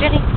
Jenny?